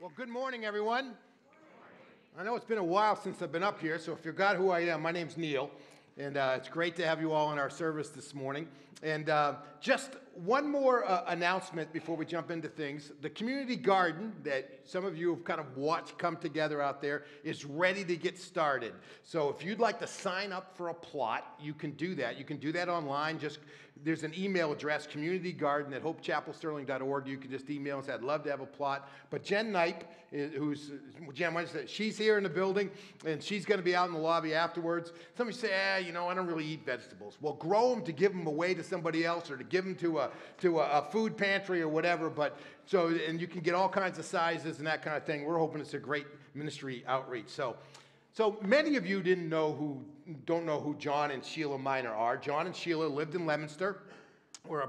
Well, good morning, everyone. I know it's been a while since I've been up here, so if you forgot who I am, my name's Neil, and uh, it's great to have you all in our service this morning. And uh, just one more uh, announcement before we jump into things. The community garden that some of you have kind of watched come together out there is ready to get started. So if you'd like to sign up for a plot, you can do that. You can do that online. Just there's an email address, communitygarden at hopechapelsterling.org. You can just email say, I'd love to have a plot. But Jen Knipe, who's Jen she's here in the building and she's going to be out in the lobby afterwards. Somebody say, ah, you know, I don't really eat vegetables. Well, grow them to give them away to somebody else or to give them to a, to a, a food pantry or whatever. But so, and you can get all kinds of sizes and that kind of thing. We're hoping it's a great ministry outreach. So, so many of you didn't know who, don't know who John and Sheila Miner are. John and Sheila lived in Leominster. We're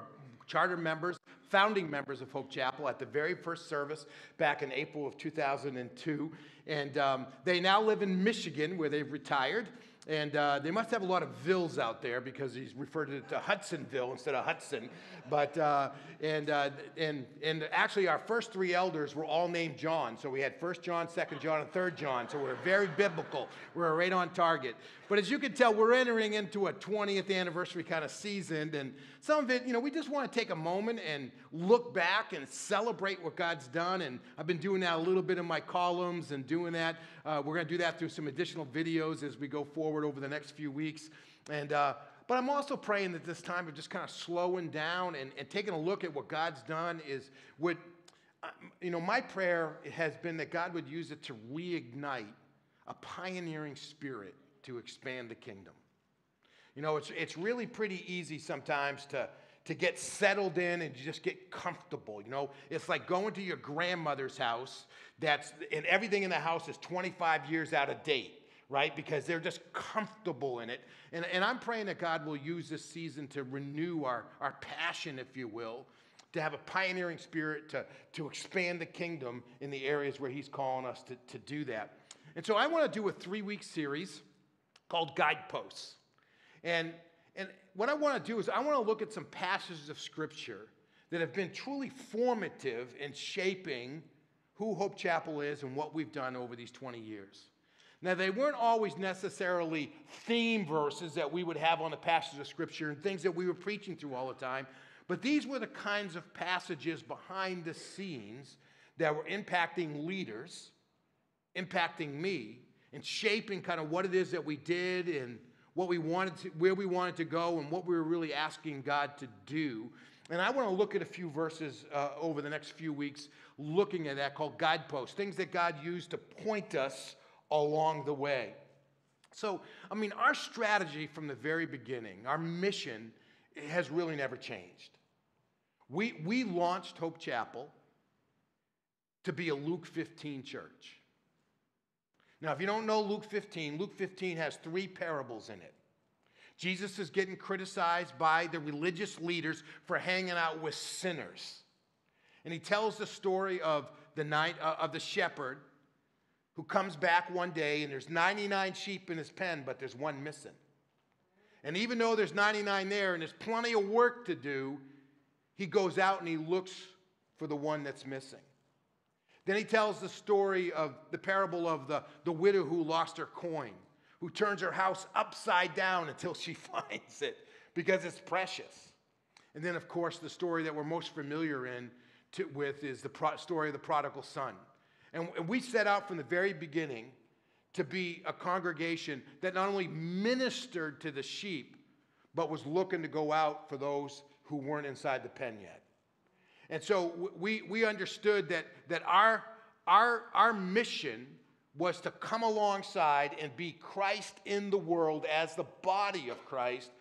charter members, founding members of Hope Chapel at the very first service back in April of 2002. And um, they now live in Michigan, where they've retired. And uh, they must have a lot of vills out there because he's referred to, to Hudsonville instead of Hudson. But, uh, and, uh, and, and actually, our first three elders were all named John. So we had First John, Second John, and Third John. So we're very biblical. We're right on target. But as you can tell, we're entering into a 20th anniversary kind of season. And some of it, you know, we just want to take a moment and look back and celebrate what God's done. And I've been doing that a little bit in my columns and doing that. Uh, we're going to do that through some additional videos as we go forward over the next few weeks. And, uh, but I'm also praying that this time of just kind of slowing down and, and taking a look at what God's done is uh, you know, my prayer has been that God would use it to reignite a pioneering spirit to expand the kingdom. You know, it's, it's really pretty easy sometimes to, to get settled in and just get comfortable. You know, it's like going to your grandmother's house that's, and everything in the house is 25 years out of date right? Because they're just comfortable in it. And, and I'm praying that God will use this season to renew our, our passion, if you will, to have a pioneering spirit, to, to expand the kingdom in the areas where He's calling us to, to do that. And so I want to do a three week series called Guideposts. And, and what I want to do is I want to look at some passages of Scripture that have been truly formative in shaping who Hope Chapel is and what we've done over these 20 years. Now, they weren't always necessarily theme verses that we would have on the passages of Scripture and things that we were preaching through all the time, but these were the kinds of passages behind the scenes that were impacting leaders, impacting me, and shaping kind of what it is that we did and what we wanted to, where we wanted to go and what we were really asking God to do. And I want to look at a few verses uh, over the next few weeks, looking at that called guideposts, things that God used to point us along the way. So, I mean, our strategy from the very beginning, our mission has really never changed. We, we launched Hope Chapel to be a Luke 15 church. Now, if you don't know Luke 15, Luke 15 has three parables in it. Jesus is getting criticized by the religious leaders for hanging out with sinners. And he tells the story of the night uh, of the shepherd who comes back one day and there's 99 sheep in his pen, but there's one missing. And even though there's 99 there and there's plenty of work to do, he goes out and he looks for the one that's missing. Then he tells the story of the parable of the, the widow who lost her coin, who turns her house upside down until she finds it because it's precious. And then, of course, the story that we're most familiar in to, with is the pro- story of the prodigal son and, and we set out from the very beginning to be a congregation that not only ministered to the sheep, but was looking to go out for those who weren't inside the pen yet. And so we, we understood that, that our, our, our mission was to come alongside and be Christ in the world as the body of Christ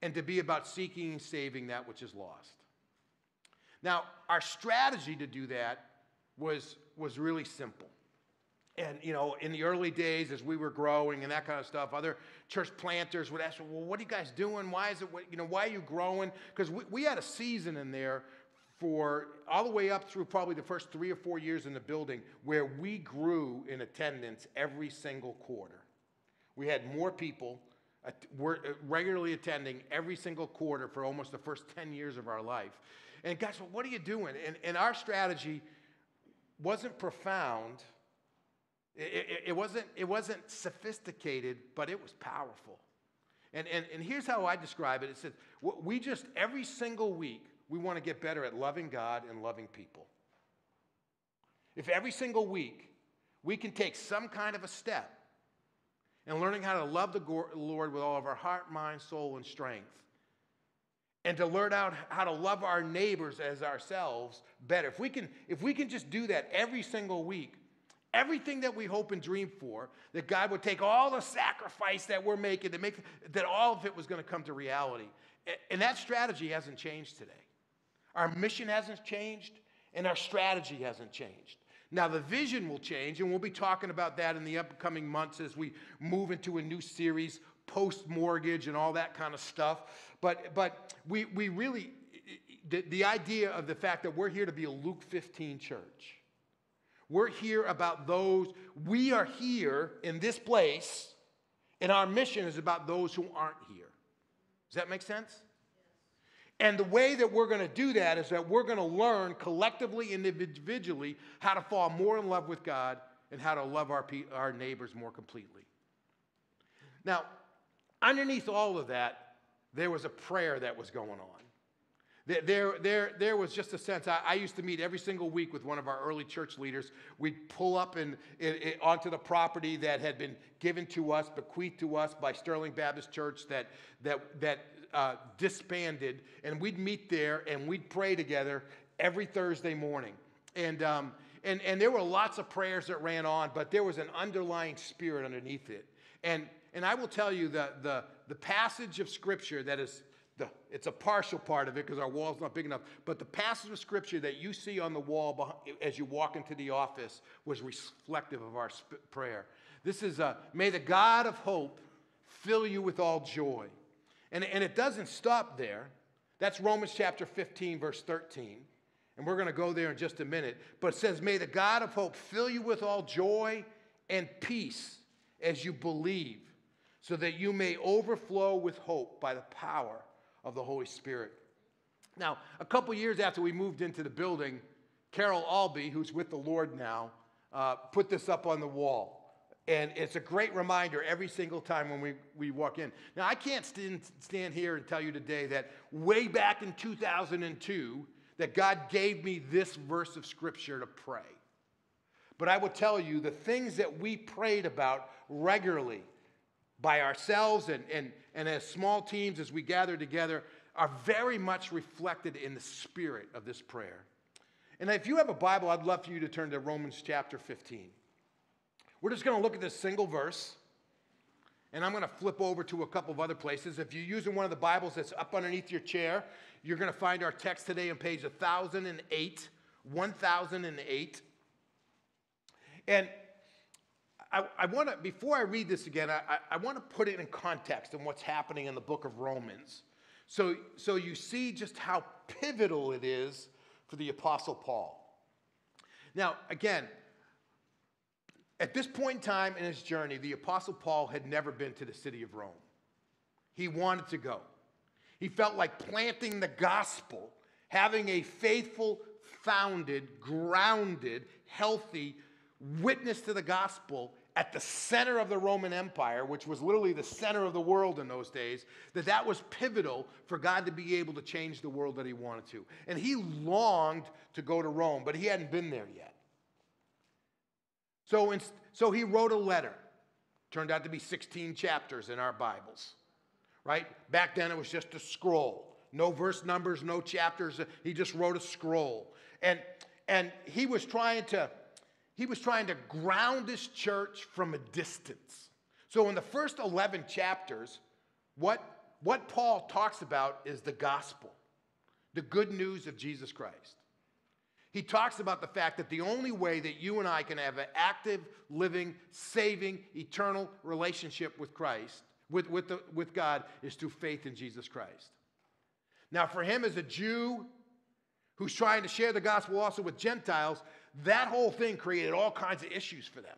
and to be about seeking and saving that which is lost. Now, our strategy to do that was was really simple. And, you know, in the early days as we were growing and that kind of stuff, other church planters would ask, well, what are you guys doing? Why is it, you know, why are you growing? Because we, we had a season in there for all the way up through probably the first three or four years in the building where we grew in attendance every single quarter. We had more people were uh, regularly attending every single quarter for almost the first 10 years of our life. And guys, what are you doing? And, and our strategy wasn't profound, it, it, it, wasn't, it wasn't sophisticated, but it was powerful. And, and, and here's how I describe it it says, we just, every single week, we want to get better at loving God and loving people. If every single week we can take some kind of a step in learning how to love the Lord with all of our heart, mind, soul, and strength, and to learn out how to love our neighbors as ourselves better. If we can, if we can just do that every single week, everything that we hope and dream for, that God would take all the sacrifice that we're making to make that all of it was going to come to reality. And that strategy hasn't changed today. Our mission hasn't changed, and our strategy hasn't changed. Now, the vision will change, and we'll be talking about that in the upcoming months as we move into a new series, post mortgage, and all that kind of stuff. But, but we, we really, the, the idea of the fact that we're here to be a Luke 15 church. We're here about those, we are here in this place, and our mission is about those who aren't here. Does that make sense? And the way that we're going to do that is that we're going to learn collectively and individually how to fall more in love with God and how to love our, our neighbors more completely. Now, underneath all of that, there was a prayer that was going on. There, there, there was just a sense. I, I, used to meet every single week with one of our early church leaders. We'd pull up in, in, in, onto the property that had been given to us, bequeathed to us by Sterling Baptist Church that, that, that uh, disbanded, and we'd meet there and we'd pray together every Thursday morning. And, um, and, and there were lots of prayers that ran on, but there was an underlying spirit underneath it. And, and I will tell you that the, the passage of Scripture that is, the, it's a partial part of it because our wall's not big enough, but the passage of Scripture that you see on the wall behind, as you walk into the office was reflective of our sp- prayer. This is, uh, may the God of hope fill you with all joy and, and it doesn't stop there. That's Romans chapter 15, verse 13. And we're going to go there in just a minute. But it says, May the God of hope fill you with all joy and peace as you believe, so that you may overflow with hope by the power of the Holy Spirit. Now, a couple years after we moved into the building, Carol Albee, who's with the Lord now, uh, put this up on the wall. And it's a great reminder every single time when we, we walk in. Now, I can't stand, stand here and tell you today that way back in 2002, that God gave me this verse of scripture to pray. But I will tell you the things that we prayed about regularly by ourselves and, and, and as small teams as we gather together are very much reflected in the spirit of this prayer. And if you have a Bible, I'd love for you to turn to Romans chapter 15. We're just going to look at this single verse, and I'm going to flip over to a couple of other places. If you're using one of the Bibles that's up underneath your chair, you're going to find our text today on page 1008. 1008. And I, I want to, before I read this again, I, I want to put it in context and what's happening in the book of Romans. So, so you see just how pivotal it is for the Apostle Paul. Now, again, at this point in time in his journey, the Apostle Paul had never been to the city of Rome. He wanted to go. He felt like planting the gospel, having a faithful, founded, grounded, healthy witness to the gospel at the center of the Roman Empire, which was literally the center of the world in those days, that that was pivotal for God to be able to change the world that he wanted to. And he longed to go to Rome, but he hadn't been there yet. So, in, so he wrote a letter. Turned out to be 16 chapters in our Bibles, right? Back then it was just a scroll. No verse numbers, no chapters. He just wrote a scroll. And, and he was trying to he was trying to ground his church from a distance. So in the first 11 chapters, what, what Paul talks about is the gospel, the good news of Jesus Christ. He talks about the fact that the only way that you and I can have an active, living, saving, eternal relationship with Christ, with, with, the, with God, is through faith in Jesus Christ. Now, for him as a Jew who's trying to share the gospel also with Gentiles, that whole thing created all kinds of issues for them.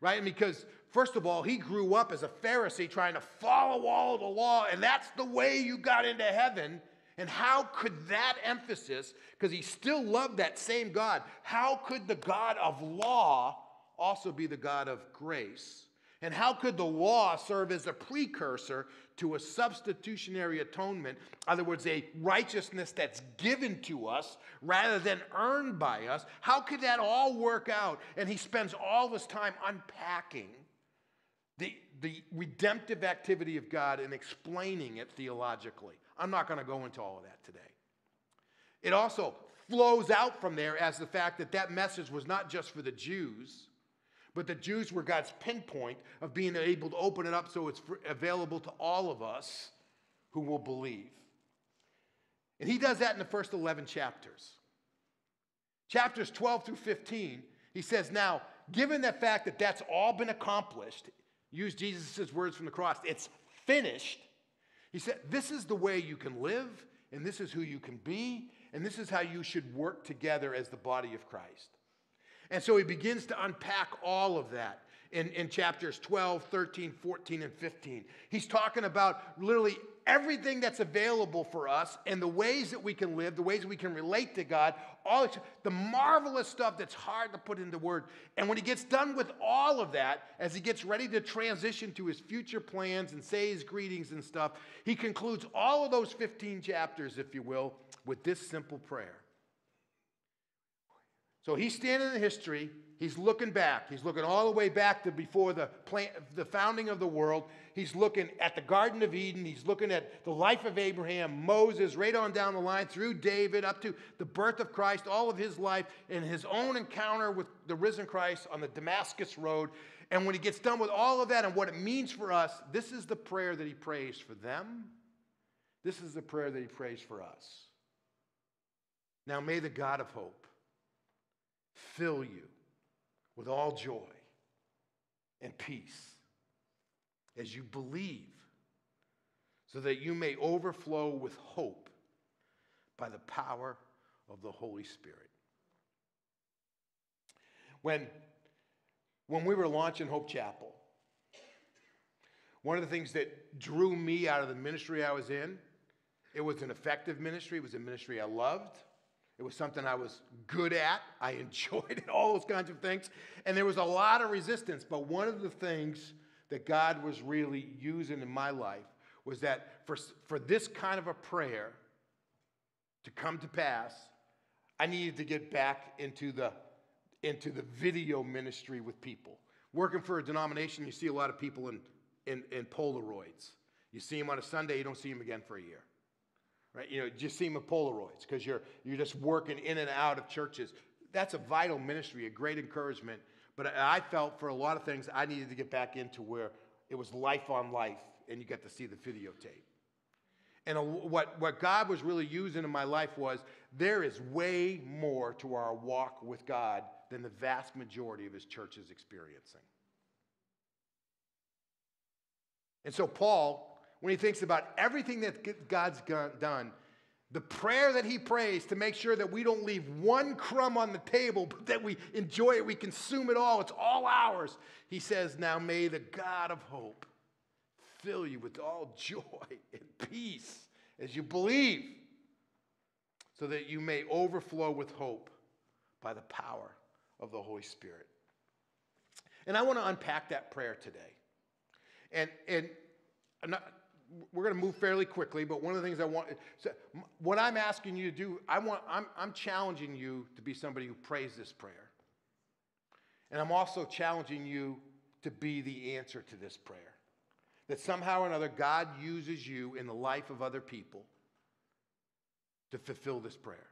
Right? Because, first of all, he grew up as a Pharisee trying to follow all of the law, and that's the way you got into heaven. And how could that emphasis, because he still loved that same God, how could the God of law also be the God of grace? And how could the law serve as a precursor to a substitutionary atonement? In other words, a righteousness that's given to us rather than earned by us. How could that all work out? And he spends all this time unpacking the, the redemptive activity of God and explaining it theologically. I'm not going to go into all of that today. It also flows out from there as the fact that that message was not just for the Jews, but the Jews were God's pinpoint of being able to open it up so it's available to all of us who will believe. And he does that in the first 11 chapters. Chapters 12 through 15, he says, Now, given the fact that that's all been accomplished, use Jesus' words from the cross, it's finished. He said, This is the way you can live, and this is who you can be, and this is how you should work together as the body of Christ. And so he begins to unpack all of that in, in chapters 12, 13, 14, and 15. He's talking about literally everything that's available for us and the ways that we can live, the ways we can relate to God, all the marvelous stuff that's hard to put into word. And when he gets done with all of that, as he gets ready to transition to his future plans and say his greetings and stuff, he concludes all of those 15 chapters, if you will, with this simple prayer. So he's standing in history. He's looking back. He's looking all the way back to before the, the founding of the world. He's looking at the Garden of Eden. He's looking at the life of Abraham, Moses, right on down the line through David up to the birth of Christ, all of his life, and his own encounter with the risen Christ on the Damascus Road. And when he gets done with all of that and what it means for us, this is the prayer that he prays for them. This is the prayer that he prays for us. Now may the God of hope fill you with all joy and peace as you believe, so that you may overflow with hope by the power of the Holy Spirit. When, when we were launching Hope Chapel, one of the things that drew me out of the ministry I was in, it was an effective ministry, it was a ministry I loved. It was something I was good at. I enjoyed it, all those kinds of things. And there was a lot of resistance. But one of the things that God was really using in my life was that for, for this kind of a prayer to come to pass, I needed to get back into the, into the video ministry with people. Working for a denomination, you see a lot of people in, in, in Polaroids. You see them on a Sunday, you don't see them again for a year right? You know, just see them with Polaroids because you're, you're just working in and out of churches. That's a vital ministry, a great encouragement. But I felt for a lot of things I needed to get back into where it was life on life and you get to see the videotape. And what, what God was really using in my life was there is way more to our walk with God than the vast majority of his church is experiencing. And so Paul when he thinks about everything that God's done, the prayer that he prays to make sure that we don't leave one crumb on the table, but that we enjoy it, we consume it all, it's all ours. He says, Now may the God of hope fill you with all joy and peace as you believe, so that you may overflow with hope by the power of the Holy Spirit. And I want to unpack that prayer today. And, and not, we're going to move fairly quickly, but one of the things I want, so what I'm asking you to do, I want, I'm, I'm challenging you to be somebody who prays this prayer. And I'm also challenging you to be the answer to this prayer. That somehow or another, God uses you in the life of other people to fulfill this prayer.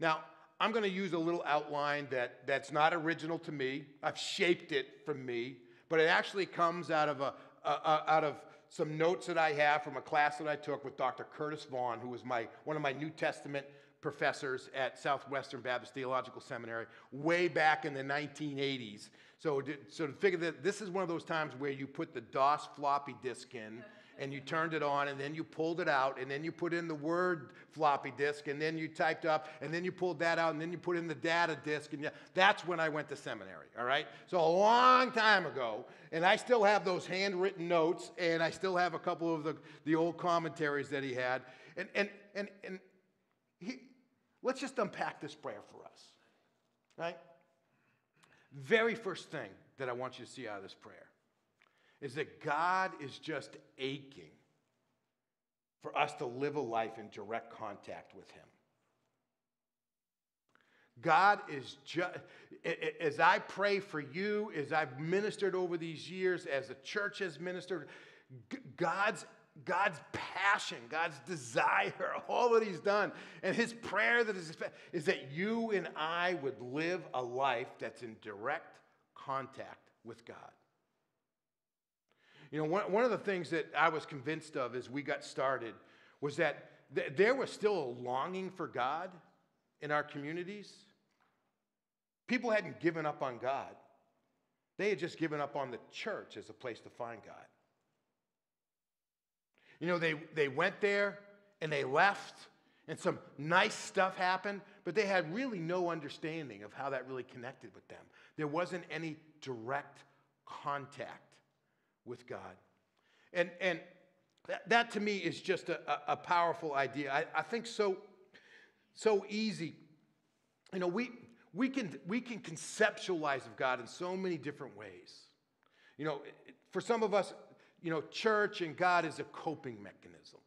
Now, I'm going to use a little outline that, that's not original to me. I've shaped it from me, but it actually comes out of, a, a, a out of some notes that I have from a class that I took with Dr. Curtis Vaughan, who was my, one of my New Testament professors at Southwestern Baptist Theological Seminary way back in the 1980s. So, so to figure that this is one of those times where you put the DOS floppy disk in and you turned it on and then you pulled it out and then you put in the word floppy disk and then you typed up and then you pulled that out and then you put in the data disk and that's when I went to seminary, all right? So a long time ago and I still have those handwritten notes and I still have a couple of the, the old commentaries that he had And, and, and, and he, let's just unpack this prayer for us, right? Very first thing that I want you to see out of this prayer is that God is just aching for us to live a life in direct contact with Him. God is just, as I pray for you, as I've ministered over these years, as the church has ministered, God's, God's passion, God's desire, all that He's done, and His prayer that is, is that you and I would live a life that's in direct contact with God. You know, one, one of the things that I was convinced of as we got started was that th- there was still a longing for God in our communities. People hadn't given up on God, they had just given up on the church as a place to find God. You know, they, they went there and they left, and some nice stuff happened, but they had really no understanding of how that really connected with them. There wasn't any direct contact with God. And, and that, that to me is just a, a, a powerful idea. I, I think so, so easy. You know, we, we, can, we can conceptualize of God in so many different ways. You know, for some of us, you know, church and God is a coping mechanism.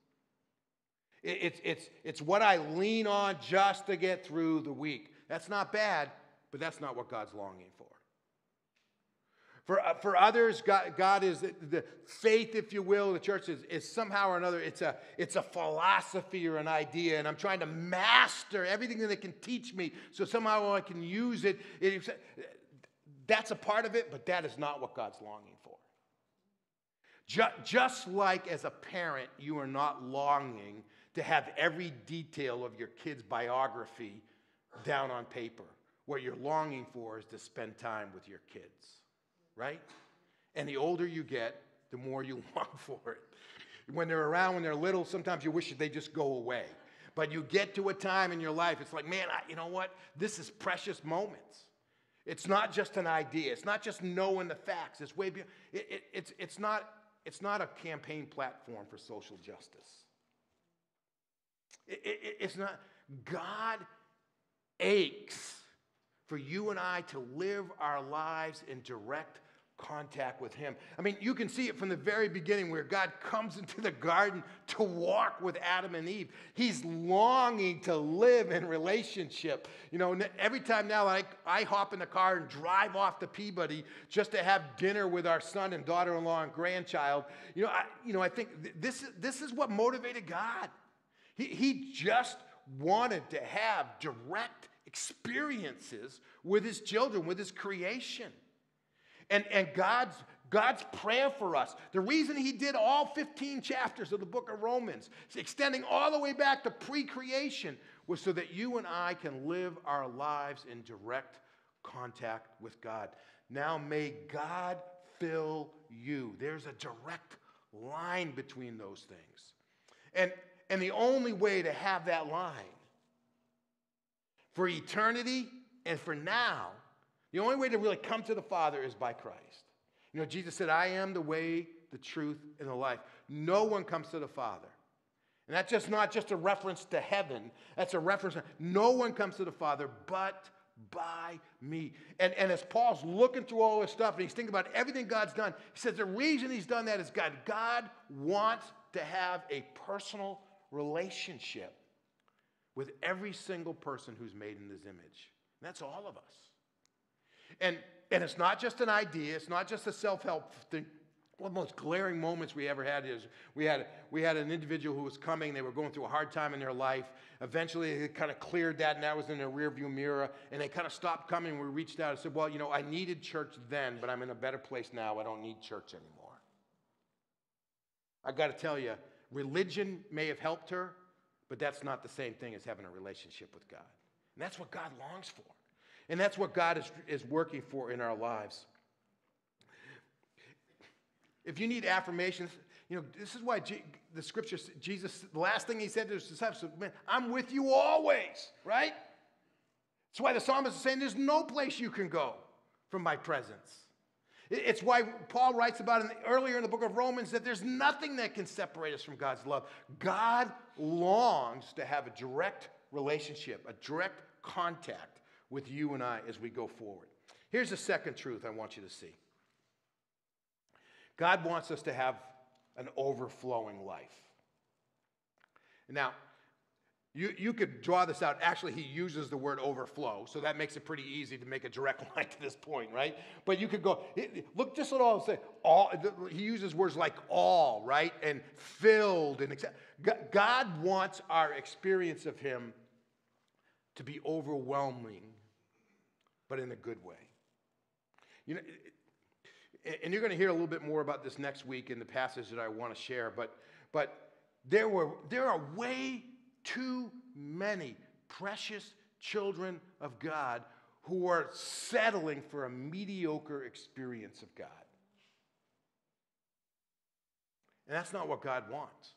It, it's, it's, it's what I lean on just to get through the week. That's not bad, but that's not what God's longing for. For, uh, for others, God, God is the, the, faith, if you will, the church is, is somehow or another, it's a, it's a philosophy or an idea, and I'm trying to master everything that it can teach me so somehow I can use it. it that's a part of it, but that is not what God's longing for. Just, just like as a parent, you are not longing to have every detail of your kid's biography down on paper. What you're longing for is to spend time with your kids right? And the older you get, the more you long for it. When they're around, when they're little, sometimes you wish they just go away. But you get to a time in your life, it's like, man, I, you know what? This is precious moments. It's not just an idea. It's not just knowing the facts. It's way beyond. It, it, it's, it's, not, it's not a campaign platform for social justice. It, it's not. God aches for you and I to live our lives in direct contact with Him. I mean, you can see it from the very beginning where God comes into the garden to walk with Adam and Eve. He's longing to live in relationship. You know, every time now I, I hop in the car and drive off to Peabody just to have dinner with our son and daughter in law and grandchild, you know, I, you know, I think this, this is what motivated God. He, he just wanted to have direct experiences with his children, with his creation. And, and God's, God's prayer for us, the reason he did all 15 chapters of the book of Romans, extending all the way back to pre creation, was so that you and I can live our lives in direct contact with God. Now may God fill you. There's a direct line between those things. And, and the only way to have that line for eternity and for now, the only way to really come to the Father is by Christ. You know, Jesus said, I am the way, the truth, and the life. No one comes to the Father. And that's just not just a reference to heaven, that's a reference. No one comes to the Father but by me. And, and as Paul's looking through all this stuff and he's thinking about everything God's done, he says the reason he's done that is God. God wants to have a personal relationship with every single person who's made in his image. And that's all of us. And, and it's not just an idea, it's not just a self help thing. One of the most glaring moments we ever had is we had, we had an individual who was coming, they were going through a hard time in their life. Eventually, they kind of cleared that, and that was in their rearview mirror. And they kind of stopped coming. We reached out and said, Well, you know, I needed church then, but I'm in a better place now. I don't need church anymore. I've got to tell you, religion may have helped her, but that's not the same thing as having a relationship with God. And that's what God longs for. And that's what God is, is working for in our lives. If you need affirmations, you know, this is why G- the scripture, Jesus, the last thing he said to his disciples, man, I'm with you always, right? That's why the psalmist is saying there's no place you can go from my presence. It's why Paul writes about in the, earlier in the book of Romans that there's nothing that can separate us from God's love. God longs to have a direct relationship, a direct contact with you and I as we go forward. Here's the second truth I want you to see God wants us to have an overflowing life. Now, you, you could draw this out. Actually, he uses the word overflow, so that makes it pretty easy to make a direct line to this point, right? But you could go, look just at all, say, all, he uses words like all, right? And filled, and except God wants our experience of him to be overwhelming, but in a good way. You know, and you're going to hear a little bit more about this next week in the passage that I want to share, but, but there, were, there are way too many precious children of God who are settling for a mediocre experience of God. And that's not what God wants.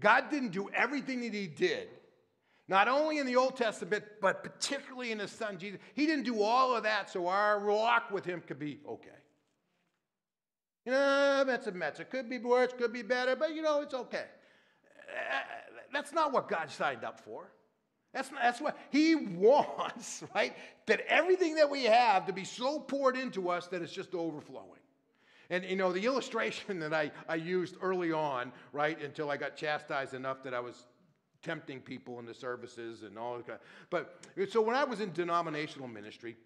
God didn't do everything that He did, not only in the Old Testament, but particularly in His Son Jesus. He didn't do all of that so our walk with Him could be okay. You know, that's a mess. It could be worse, could be better, but you know, it's okay that's not what God signed up for. That's, not, that's what He wants, right? That everything that we have to be so poured into us that it's just overflowing. And you know, the illustration that I, I used early on, right, until I got chastised enough that I was tempting people in the services and all that. But so when I was in denominational ministry,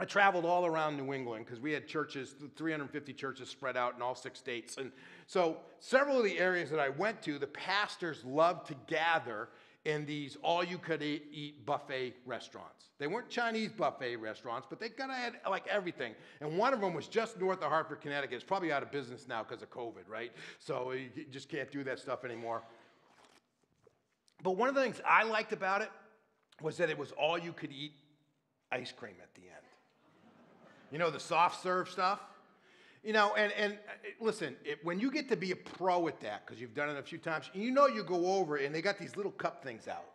I traveled all around New England because we had churches, 350 churches spread out in all six states. And so, several of the areas that I went to, the pastors loved to gather in these all you could eat buffet restaurants. They weren't Chinese buffet restaurants, but they kind of had like everything. And one of them was just north of Hartford, Connecticut. It's probably out of business now because of COVID, right? So, you just can't do that stuff anymore. But one of the things I liked about it was that it was all you could eat ice cream at the end. You know, the soft serve stuff? You know, and, and uh, listen, it, when you get to be a pro at that, because you've done it a few times, you know you go over and they got these little cup things out.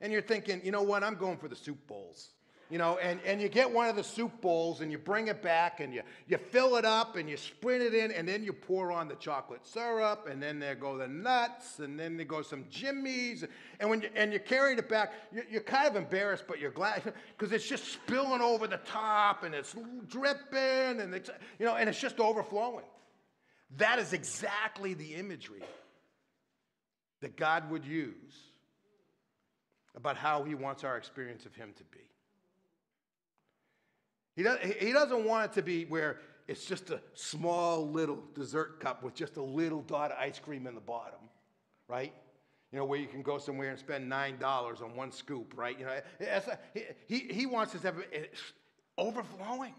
And you're thinking, you know what, I'm going for the soup bowls you know, and, and you get one of the soup bowls and you bring it back and you, you fill it up and you sprint it in and then you pour on the chocolate syrup and then there go the nuts and then there go some jimmies. And when you, and you're carrying it back, you're, you're kind of embarrassed, but you're glad because it's just spilling over the top and it's dripping and it's, you know, and it's just overflowing. That is exactly the imagery that God would use about how he wants our experience of him to be. He, does, he doesn't want it to be where it's just a small little dessert cup with just a little dot of ice cream in the bottom, right? You know, where you can go somewhere and spend $9 on one scoop, right? You know, a, he, he wants it to have it overflowing.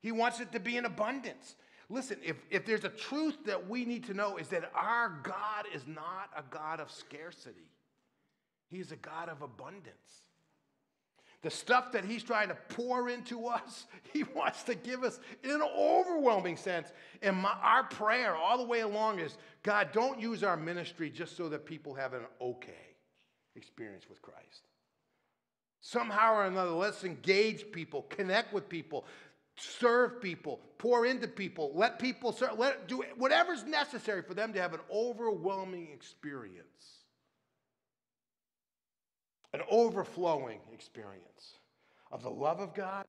He wants it to be in abundance. Listen, if, if there's a truth that we need to know is that our God is not a God of scarcity. He is a God of abundance. The stuff that he's trying to pour into us, he wants to give us in an overwhelming sense. And my, our prayer all the way along is God, don't use our ministry just so that people have an okay experience with Christ. Somehow or another, let's engage people, connect with people, serve people, pour into people, let people serve, let do whatever's necessary for them to have an overwhelming experience an overflowing experience of the love of God,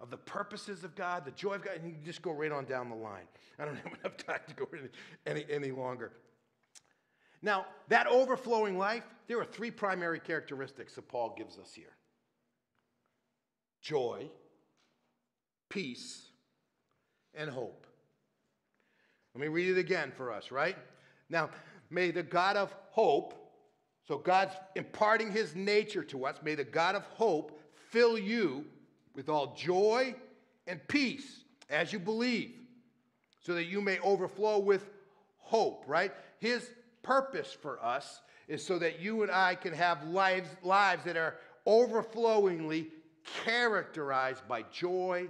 of the purposes of God, the joy of God, and you just go right on down the line. I don't have enough time to go any, any longer. Now, that overflowing life, there are three primary characteristics that Paul gives us here joy, peace, and hope. Let me read it again for us, right? Now, may the God of hope so God's imparting his nature to us. May the God of hope fill you with all joy and peace as you believe, so that you may overflow with hope, right? His purpose for us is so that you and I can have lives, lives that are overflowingly characterized by joy,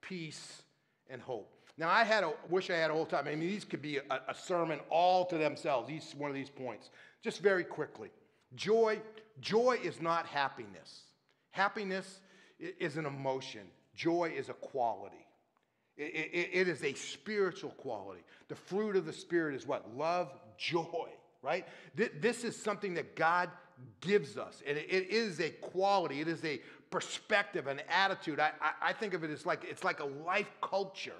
peace, and hope. Now, I had a, wish I had a whole time. I mean, these could be a, a sermon all to themselves, each one of these points. Just very quickly. Joy, joy is not happiness. Happiness is an emotion. joy is a quality. It, it, it is a spiritual quality. The fruit of the Spirit is what? Love, joy, right? This is something that God gives us. And it is a quality, it is a perspective, an attitude. I, I, I think of it as like it's like a life culture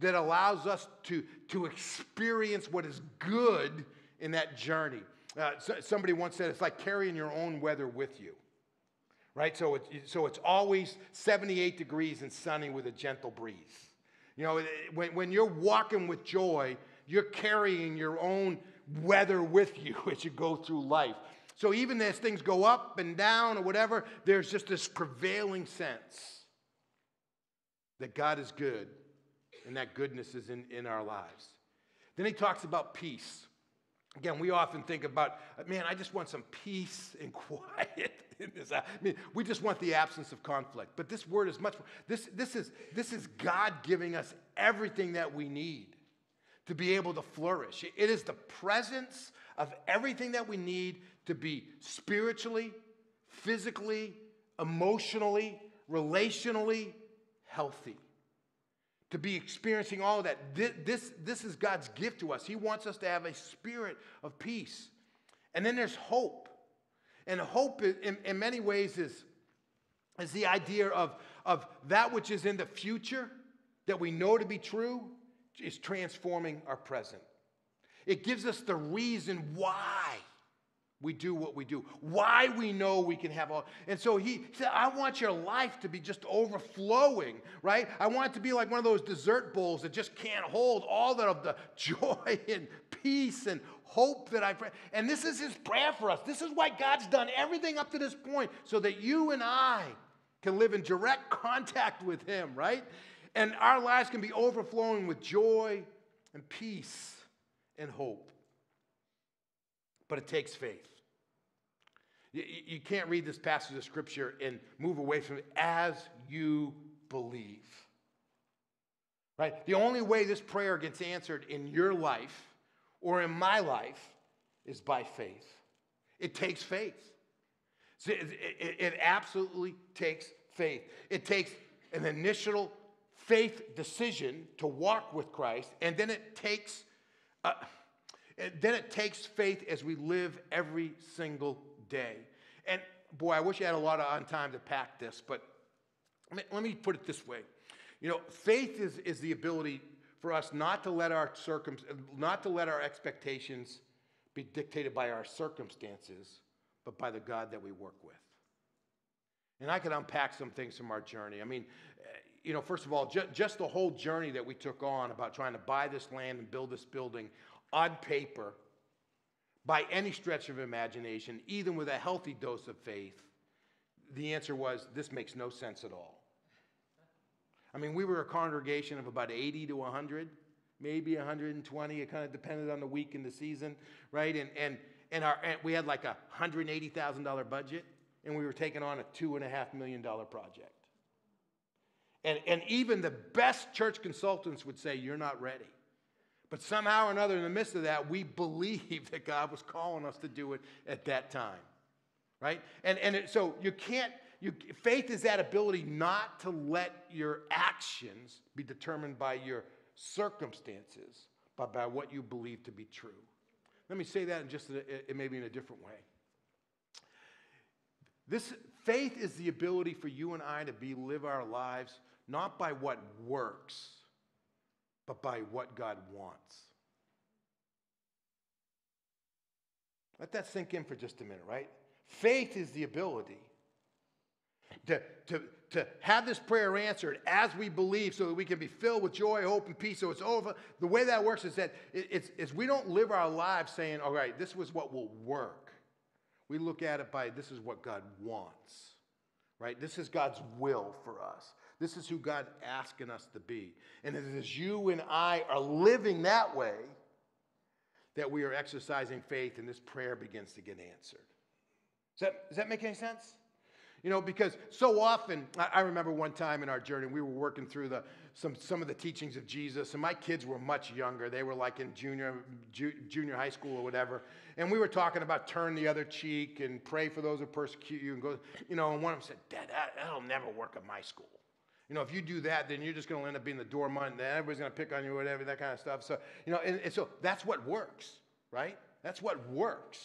that allows us to, to experience what is good in that journey. Uh, so, somebody once said it's like carrying your own weather with you. Right? So, it, so it's always 78 degrees and sunny with a gentle breeze. You know, when, when you're walking with joy, you're carrying your own weather with you as you go through life. So even as things go up and down or whatever, there's just this prevailing sense that God is good and that goodness is in, in our lives. Then he talks about peace. Again, we often think about, uh, man, I just want some peace and quiet in this. I mean, we just want the absence of conflict. But this word is much more, this, this, is, this is God giving us everything that we need to be able to flourish. It is the presence of everything that we need to be spiritually, physically, emotionally, relationally healthy. To be experiencing all of that. This, this, this is God's gift to us. He wants us to have a spirit of peace. And then there's hope. And hope, in, in many ways, is, is the idea of, of that which is in the future that we know to be true is transforming our present. It gives us the reason why we do what we do, why we know we can have all. And so he said, I want your life to be just overflowing, right? I want it to be like one of those dessert bowls that just can't hold all of the joy and peace and hope that I pray. And this is his prayer for us. This is why God's done everything up to this point so that you and I can live in direct contact with him, right? And our lives can be overflowing with joy and peace and hope. But it takes faith. You, you can't read this passage of scripture and move away from it as you believe. Right? The only way this prayer gets answered in your life or in my life is by faith. It takes faith. It, it, it absolutely takes faith. It takes an initial faith decision to walk with Christ, and then it takes, uh, then it takes faith as we live every single And boy, I wish I had a lot of on time to pack this, but let me put it this way. You know, faith is, is the ability for us not to let our circum, not to let our expectations be dictated by our circumstances, but by the God that we work with. And I could unpack some things from our journey. I mean, eh, you know, first of all, ju- just the whole journey that we took on about trying to buy this land and build this building on paper by any stretch of imagination, even with a healthy dose of faith, the answer was this makes no sense at all. I mean, we were a congregation of about 80 to 100, maybe 120. It kind of depended on the week and the season, right? And, and, and, our, and we had like a $180,000 budget, and we were taking on a $2.5 million project. And, and even the best church consultants would say, You're not ready. But somehow or another, in the midst of that, we believed that God was calling us to do it at that time. Right? And, and it, so you can't, you, faith is that ability not to let your actions be determined by your circumstances, but by what you believe to be true. Let me say that in just a, maybe in a different way. This faith is the ability for you and I to be live our lives not by what works but by what God wants. Let that sink in for just a minute, right? Faith is the ability to, to, to have this prayer answered as we believe so that we can be filled with joy, hope, and peace. So it's over. The way that works is that it, it's, it's we don't live our lives saying, all right, this was what will work. We look at it by this is what God wants, right? This is God's will for us. This is who God asking us to be. And it is you and I are living that way that we are exercising faith and this prayer begins to get answered. Does that, does that make any sense? You know, because so often, I, I remember one time in our journey, we were working through the, some, some of the teachings of Jesus, and my kids were much younger. They were like in junior, ju, junior high school or whatever. And we were talking about turn the other cheek and pray for those who persecute you and go, you know, and one of them said, Dad, that, that'll never work at my school. You know, if you do that, then you're just going to end up being the doormat, and everybody's going to pick on you, whatever, that kind of stuff. So, you know, and, and so that's what works, right? That's what works.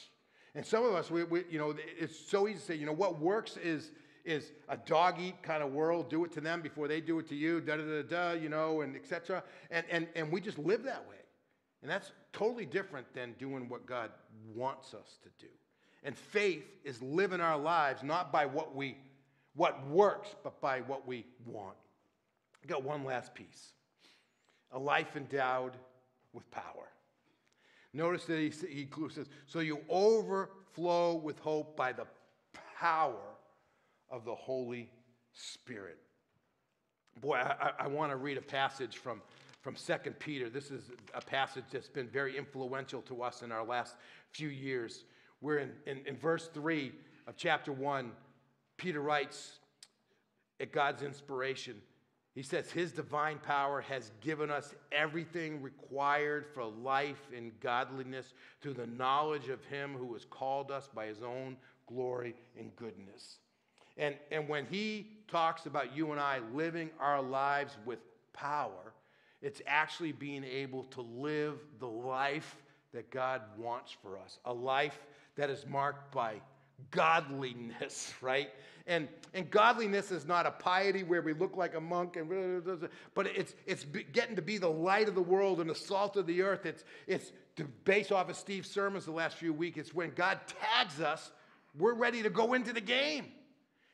And some of us, we, we, you know, it's so easy to say, you know, what works is is a dog eat kind of world. Do it to them before they do it to you. Da da da da. You know, and etc. And and and we just live that way, and that's totally different than doing what God wants us to do. And faith is living our lives not by what we what works, but by what we want. I got one last piece. A life endowed with power. Notice that he, he says, so you overflow with hope by the power of the Holy Spirit. Boy, I, I want to read a passage from, from 2 Peter. This is a passage that's been very influential to us in our last few years. We're in, in, in verse 3 of chapter 1. Peter writes, at God's inspiration, he says, His divine power has given us everything required for life and godliness through the knowledge of Him who has called us by His own glory and goodness. And, and when he talks about you and I living our lives with power, it's actually being able to live the life that God wants for us, a life that is marked by godliness, right? And, and godliness is not a piety where we look like a monk, and but it's, it's getting to be the light of the world and the salt of the earth. It's, it's to base off of Steve's sermons the last few weeks. It's when God tags us, we're ready to go into the game.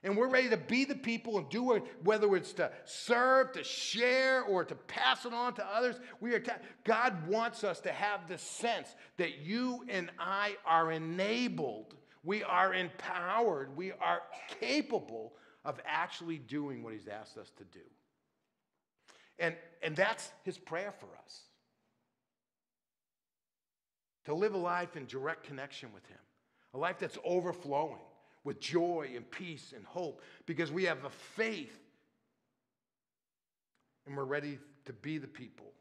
And we're ready to be the people and do it, whether it's to serve, to share, or to pass it on to others. We are ta- God wants us to have the sense that you and I are enabled, we are empowered, we are capable of actually doing what He's asked us to do. And, and that's His prayer for us. To live a life in direct connection with Him, a life that's overflowing with joy and peace and hope. Because we have a faith. And we're ready to be the people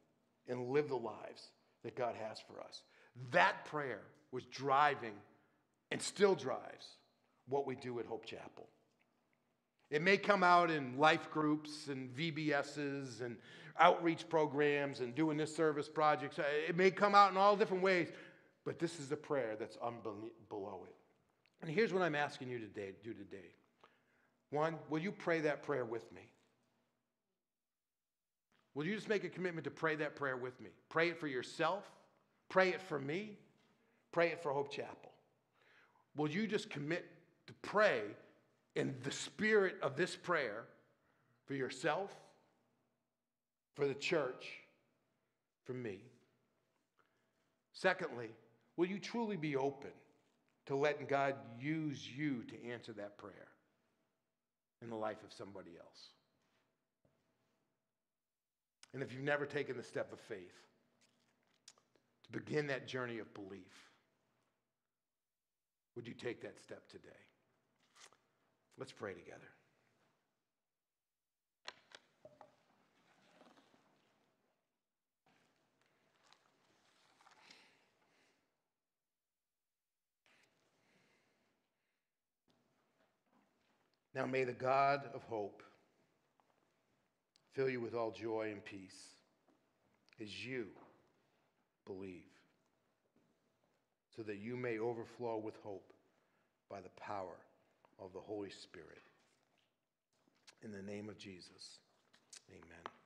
and live the lives that God has for us. That prayer was driving and still drives what we do at Hope Chapel. It may come out in life groups and VBSs and outreach programs and doing this service projects. It may come out in all different ways, but this is a prayer that's below it. And here's what I'm asking you to do today. One, will you pray that prayer with me? Will you just make a commitment to pray that prayer with me? Pray it for yourself, pray it for me, pray it for Hope Chapel. Will you just commit to pray in the spirit of this prayer for yourself, for the church, for me? Secondly, will you truly be open to letting God use you to answer that prayer in the life of somebody else. And if you've never taken the step of faith, to begin that journey of belief, would you take that step today? Let's pray together. Now may the God of hope fill you with all joy and peace as you believe, so that you may overflow with hope by the power of the Holy Spirit. In the name of Jesus, amen.